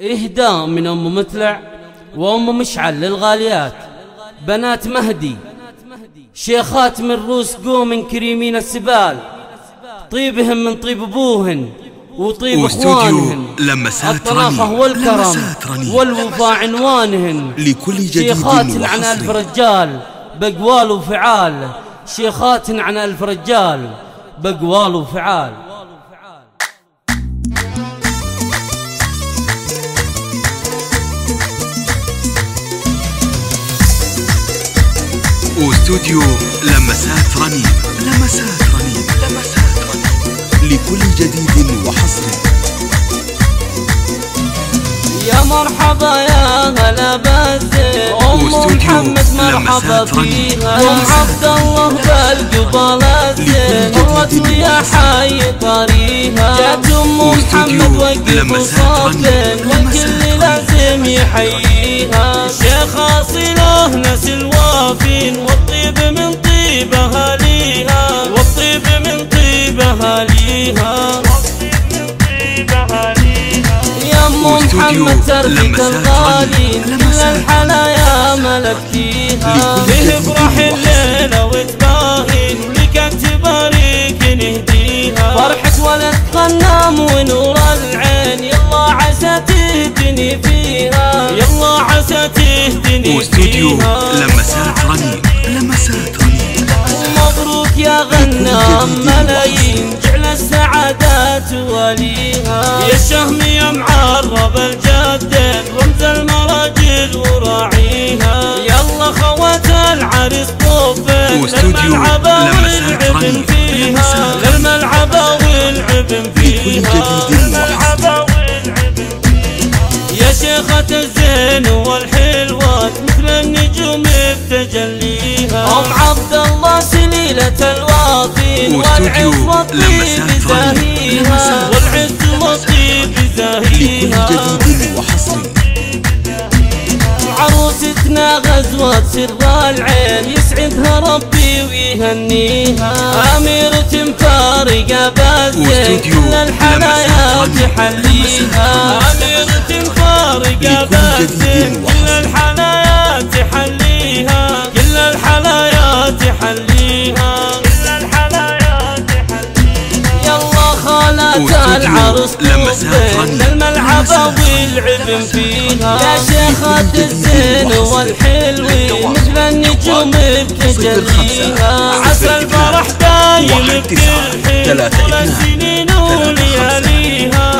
إهداء من أم مطلع وأم مشعل للغاليات. بنات مهدي شيخات من روس قوم كريمين السبال. طيبهم من طيب أبوهن وطيب إخوانهن. لمسات الطناخة والكرم والوفاء عنوانهن. لكل جديد شيخات عن ألف رجال بقوال وفعال. شيخات عن ألف رجال بقوال وفعال. واستوديو لمسات رنين. لمسات رنين. لمسات رنين. لكل جديد وحصري يا مرحبا يا هلا بالزين أم محمد مرحبا فيها أم عبد الله بالقبال الزين مرت ويا حي طريها جات أم محمد وقف وصافين والكل لازم يحييها. الشيخ اصيله ناس الوافين ام محمد تربية الغالين كل الحلايا ملكتيها تفرح الليلة وتباهين ولك انت باريك نهديها. فرحة ولد غنام ونور العين. يلا عسى تهدني فيها. يلا عسى تهدني واستوديو لمسات رنين لمسات رنين مبروك يا غنام ملايين. جعل السعادات وليها. يا الشهم معرب الجدين رمز المراجل وراعيها. يلا خوات العريس واستوديو لمسات رنين فيها. للملعبة والعبن فيها. جديد وحصري. يا شيخة الزين والحلوات مثل النجوم بتجليها. أم عبد الله سليلة الواطين واستوديو والعز جديد وحصري عروستنا غزوة سر العين يسعدها ربي ويهنيها أميرة فارقة بالزين واستوديو كل رنين. تحليها طوفين رنين. للملعبة لمسات والعبن فيها. يا شيخة الزين والحلوين مثل النجوم بتجليها. عسى الفرح دايم بكل حين ثلاثة طول اثنان السنين ثلاثة خمسة. ولياليها طول السنين ولياليها